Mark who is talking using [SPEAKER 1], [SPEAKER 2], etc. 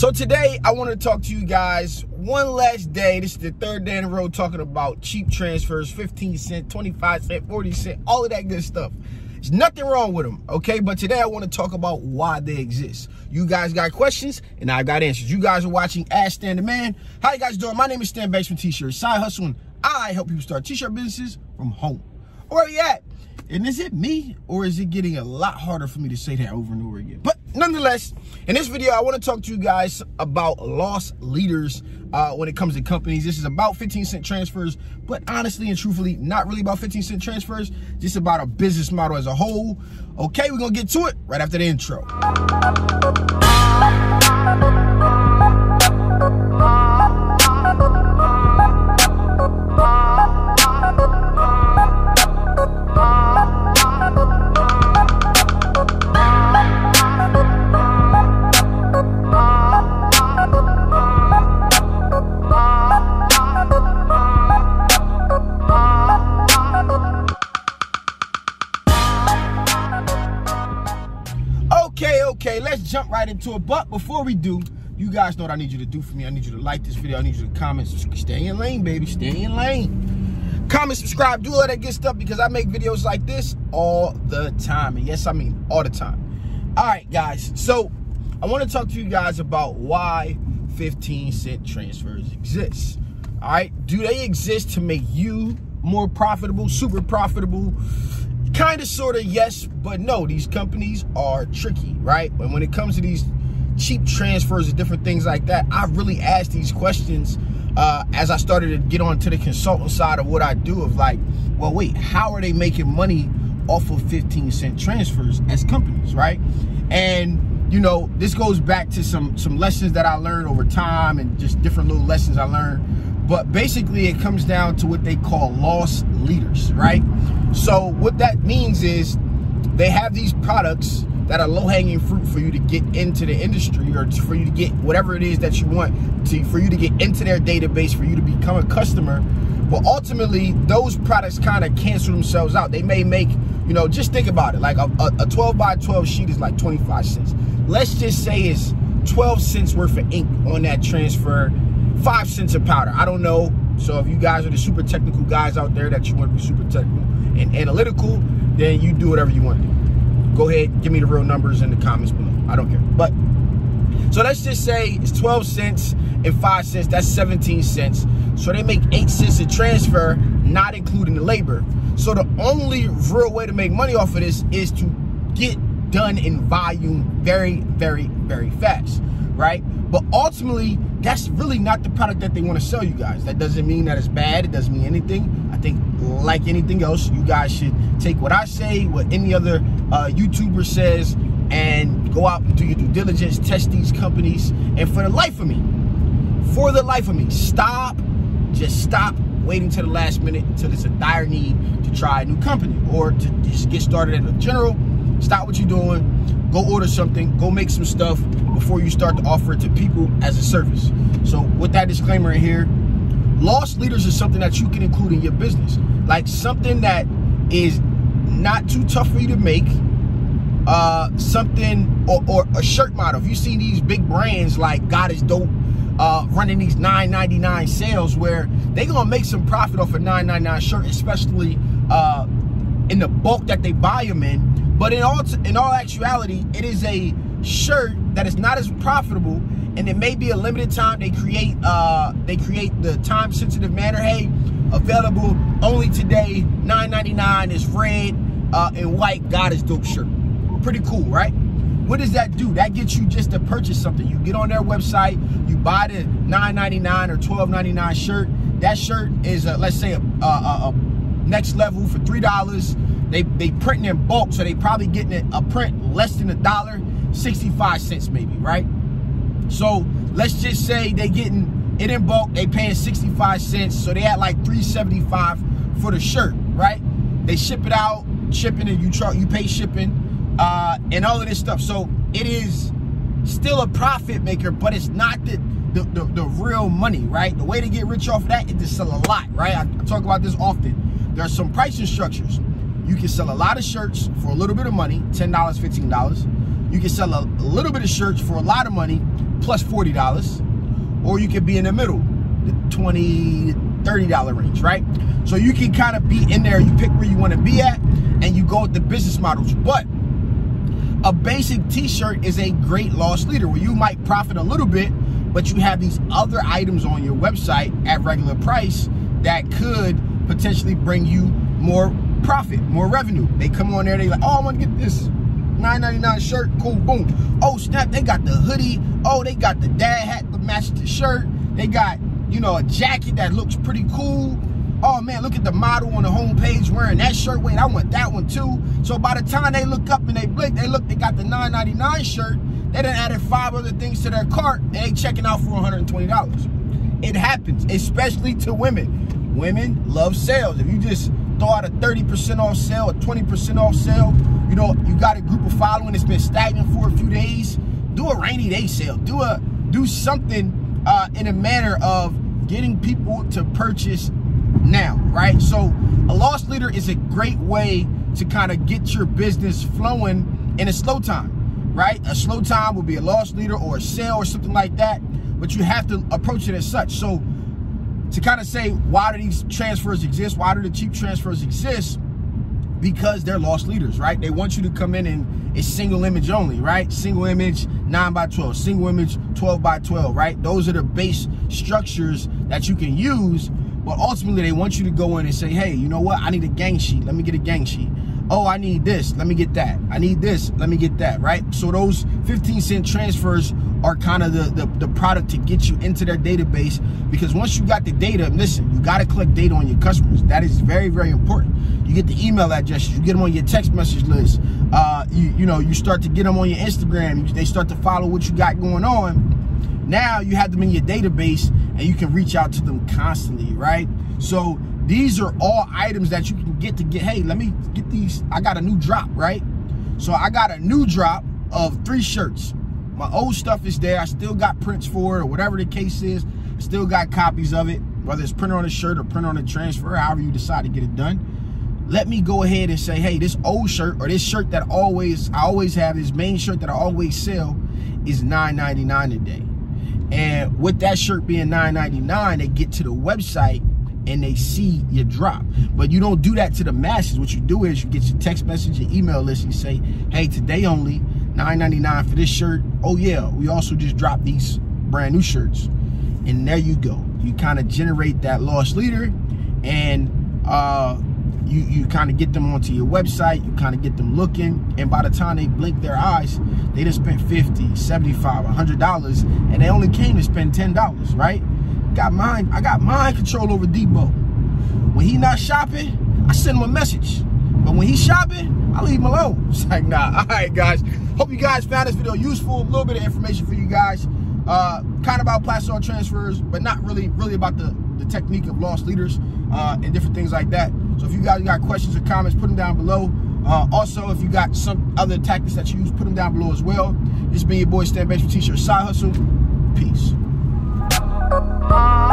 [SPEAKER 1] So today I want to talk to you guys one last day. This is the third day in a row talking about cheap transfers, 15 cent, 25 cent, 40 cent, all of that good stuff. There's nothing wrong with them, okay? But today I want to talk about why they exist. You guys got questions and I got answers. You guys are watching Ask Stan the Man. How you guys doing? My name is Stan Banks from T-Shirts. Side hustling. I help people start t-shirt businesses from home. Where are you at? And is it me or is it getting a lot harder for me to say that over and over again? But nonetheless, in this video, I want to talk to you guys about loss leaders uh, when it comes to companies. This is about 15 cent transfers, but honestly and truthfully, not really about 15 cent transfers, just about a business model as a whole. Okay, we're going to get to it right after the intro. Right into it. But before we do, you guys know what I need you to do for me. I need you to like this video. I need you to comment. Stay in lane, baby. Stay in lane. Comment, subscribe, do all that good stuff because I make videos like this all the time. And yes, I mean all the time. All right, guys. So I want to talk to you guys about why 15 cent transfers exist. All right. Do they exist to make you more profitable, super profitable? Kind of, sort of, yes, but no. These companies are tricky, right? And when it comes to these cheap transfers and different things like that, I really asked these questions uh, as I started to get onto the consultant side of what I do of like, well, wait, how are they making money off of 15 cent transfers as companies, right? And, you know, this goes back to some, some lessons that I learned over time and just different little lessons I learned. But basically it comes down to what they call loss leaders, right? So what that means is they have these products that are low-hanging fruit for you to get into the industry or for you to get whatever it is that you want to for you to get into their database for you to become a customer. But ultimately those products kind of cancel themselves out. They may make you know just think about it like a, a 12 by 12 sheet is like 25 cents. Let's just say it's 12 cents worth of ink on that transfer five cents of powder i don't know so if you guys are the super technical guys out there that you want to be super technical and analytical then you do whatever you want to do go ahead, give me the real numbers in the comments below. I don't care. But so let's just say it's 12 cents and 5 cents. That's 17 cents. So they make 8 cents a transfer, not including the labor. So the only real way to make money off of this is to get done in volume very, very, very fast, right? But ultimately, that's really not the product that they want to sell you guys. That doesn't mean that it's bad. It doesn't mean anything. I think like anything else, you guys should take what I say, what any other uh, YouTuber says, and go out and do your due diligence, test these companies. And for the life of me, for the life of me, stop, just stop waiting to the last minute until it's a dire need to try a new company or to just get started in a general. Stop what you're doing, go order something, go make some stuff before you start to offer it to people as a service. So with that disclaimer in here, loss leaders is something that you can include in your business. Like something that is not too tough for you to make. Uh, something or, or a shirt model. If you see these big brands like God is Dope uh, running these 9.99 sales where they gonna make some profit off a 9.99 shirt, especially uh, in the bulk that they buy them in. But in all in all actuality, it is a shirt that is not as profitable and it may be a limited time they create uh they create the time sensitive manner. Hey available only today 9.99 is red uh and white god is dope shirt. Pretty cool right? What does that do? That gets you just to purchase something. You get on their website you buy the 9.99 or 12.99 shirt. That shirt is a, let's say a, a, a next level for three dollars they they printing in bulk so they probably getting it a print less than a dollar 65 cents maybe right so let's just say they getting it in bulk, they paying 65 cents. So they at like 375 for the shirt, right? They ship it out, shipping and you chart, you pay shipping, uh, and all of this stuff. So it is still a profit maker, but it's not the the, the, the real money, right? The way to get rich off of that is to sell a lot, right? I, I talk about this often. There are some pricing structures. You can sell a lot of shirts for a little bit of money, $10, $15. You can sell a, little bit of shirts for a lot of money, plus $40, or you could be in the middle, the 20 $30 range, right? So you can kind of be in there, you pick where you want to be at, and you go with the business models. But a basic t-shirt is a great loss leader where you might profit a little bit, but you have these other items on your website at regular price that could potentially bring you more profit, more revenue. They come on there, they like, oh, I want to get this 9.99 shirt, cool, boom. Oh, snap, they got the hoodie. Oh, they got the dad hat to match the shirt. They got, you know, a jacket that looks pretty cool. Oh man, look at the model on the homepage wearing that shirt. Wait, I want that one too. So by the time they look up and they blink, they look, they got the 9.99 shirt. They done added five other things to their cart and they checking out for $120. It happens, especially to women. Women love sales. If you just throw out a 30% off sale, a 20% off sale, you know, you got a group of following that's been stagnant for a few days, do a rainy day sale. Do a do something uh, in a manner of getting people to purchase now, right? So a loss leader is a great way to kind of get your business flowing in a slow time, right? A slow time will be a loss leader or a sale or something like that, but you have to approach it as such. So to kind of say, why do these transfers exist? Why do the cheap transfers exist? because they're loss leaders, right? They want you to come in and it's single image only, right? Single image 9 by 12, single image 12 by 12, right? Those are the base structures that you can use, but ultimately they want you to go in and say, hey, you know what? I need a gang sheet. Let me get a gang sheet. Oh, I need this. Let me get that. I need this. Let me get that, right? So those 15 cent transfers are kind of the, the, the, product to get you into their database because once you got the data, listen, you got to collect data on your customers. That is very, very important. You get the email addresses, you get them on your text message list. Uh, you, you know, you start to get them on your Instagram. They start to follow what you got going on. Now you have them in your database and you can reach out to them constantly, right? So these are all items that you can get to get, hey, let me get these. I got a new drop, right? So I got a new drop of three shirts my old stuff is there. I still got prints for it or whatever the case is. I still got copies of it, whether it's printed on a shirt or printed on a transfer, however you decide to get it done. Let me go ahead and say, hey, this old shirt or this shirt that always I always have, this main shirt that I always sell is $9.99 a day. And with that shirt being $9.99, they get to the website and they see your drop. But you don't do that to the masses. What you do is you get your text message, your email list, and you say, hey, today only, $9.99 for this shirt. Oh yeah, we also just dropped these brand new shirts. And there you go. You kind of generate that loss leader and uh, you, you kind of get them onto your website, you kind of get them looking, and by the time they blink their eyes, they just spent 50, 75, $100, and they only came to spend $10, right? Got mind, I got mind control over Debo. When he not shopping, I send him a message. But when he's shopping, I leave him alone. It's like, nah. All right, guys. Hope you guys found this video useful. A little bit of information for you guys. Uh, kind of about Plastisol transfers, but not really, really about the, the technique of loss leaders uh, and different things like that. So if you guys got questions or comments, put them down below. Uh, also, if you got some other tactics that you use, put them down below as well. Has been your boy Stan for T-Shirt Side Hustle. Peace heart.